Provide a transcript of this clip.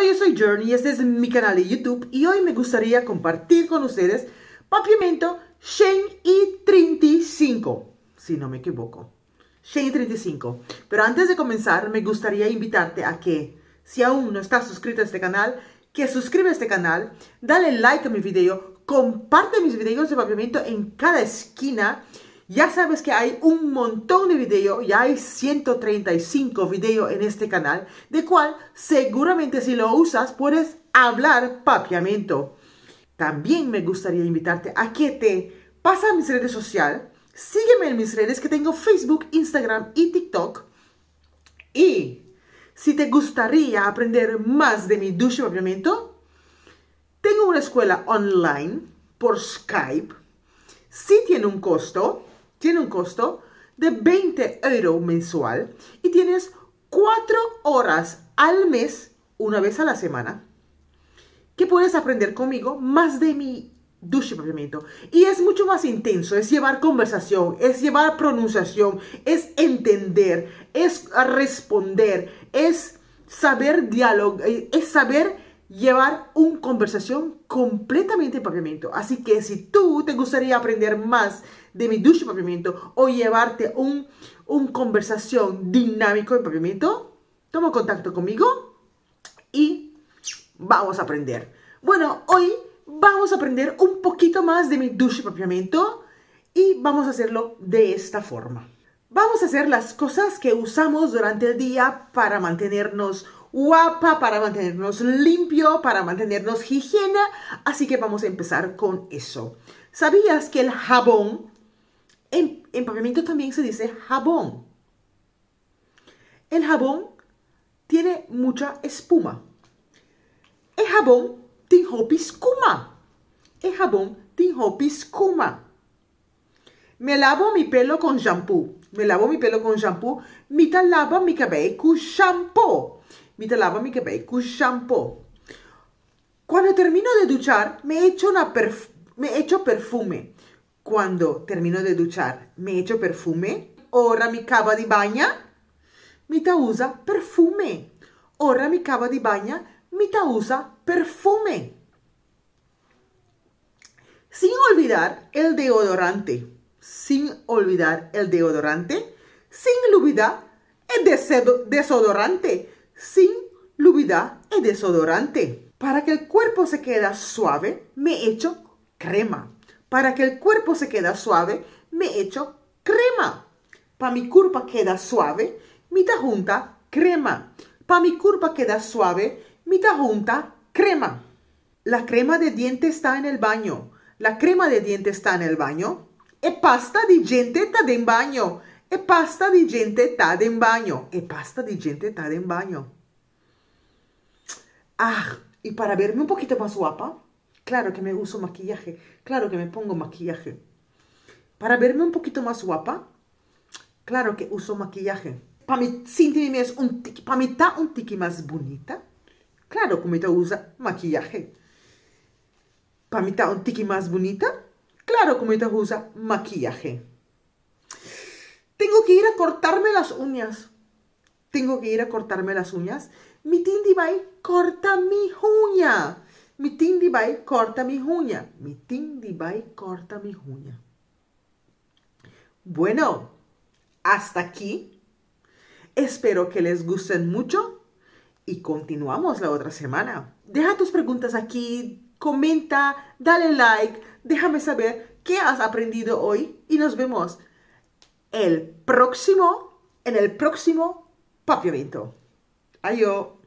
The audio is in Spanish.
Hola, yo soy Journey, este es mi canal de YouTube y hoy me gustaría compartir con ustedes papiamento Shen i35, si no me equivoco. Shen i35. Pero antes de comenzar, me gustaría invitarte a que, si aún no estás suscrito a este canal, que suscriba a este canal, dale like a mi video, comparte mis videos de papiamento en cada esquina ya sabes que hay un montón de videos, ya hay 135 videos en este canal, de cual seguramente si lo usas puedes hablar papiamento. También me gustaría invitarte a que te pases a mis redes sociales, sígueme en mis redes que tengo Facebook, Instagram y TikTok. Y si te gustaría aprender más de mi ducha papiamento, tengo una escuela online por Skype. Sí tiene un costo, tiene un costo de 20 euros mensual y tienes 4 horas al mes, una vez a la semana, que puedes aprender conmigo más de mi ducha papiamento. Y es mucho más intenso, es llevar conversación, es llevar pronunciación, es entender, es responder, es saber diálogo, es saber llevar una conversación completamente en papiamento. Así que si tú te gustaría aprender más de mi ducha papiamento o llevarte un, un conversación dinámico en papiamento, toma contacto conmigo y vamos a aprender. Bueno, hoy vamos a aprender un poquito más de mi ducha papiamento y vamos a hacerlo de esta forma. Vamos a hacer las cosas que usamos durante el día para mantenernos guapa, para mantenernos limpio, para mantenernos higiene. Así que vamos a empezar con eso. ¿Sabías que el jabón, en, en papiamento también se dice jabón? El jabón tiene mucha espuma. El jabón tiene espuma. El jabón tiene espuma. Me lavo mi pelo con shampoo. Me lavo mi pelo con shampoo. Mi lava mi cabello con shampoo. Mi lava mi cabello con shampoo. Cuando termino de duchar, me echo, una me echo perfume. Cuando termino de duchar, me echo perfume. Ora mi cava di bagna. Mi usa perfume. Ora mi cava di bagna. Mi usa perfume. Sin olvidar el deodorante sin olvidar el deodorante, sin olvidar el desodorante, sin olvidar el desodorante. Para que el cuerpo se quede suave, me echo crema. Para que el cuerpo se quede suave, me echo crema. Para mi curva queda suave, mi junta crema. Para mi curva queda suave, mi junta crema. La crema de diente está en el baño. La crema de diente está en el baño. E pasta di gente tada in bagno. E pasta di gente tada in bagno. E pasta di gente tada in bagno. Ah, y para verme un poquito más guapa, claro que me uso maquillaje. Claro que me pongo maquillaje. Para verme un poquito más guapa, claro que uso maquillaje. Para mi sentirme un tiki, para mí está un tiki más bonita, claro que me usa maquillaje. Para mí está un tiki más bonita, Claro, como ella usa maquillaje. Tengo que ir a cortarme las uñas. Tengo que ir a cortarme las uñas. Mi Tindy corta mi uña. Mi Tindy corta mi uña. Mi Tindy corta mi uña. Bueno, hasta aquí. Espero que les gusten mucho y continuamos la otra semana. Deja tus preguntas aquí, comenta, dale like, déjame saber qué has aprendido hoy y nos vemos el próximo, en el próximo papiamento. Adiós.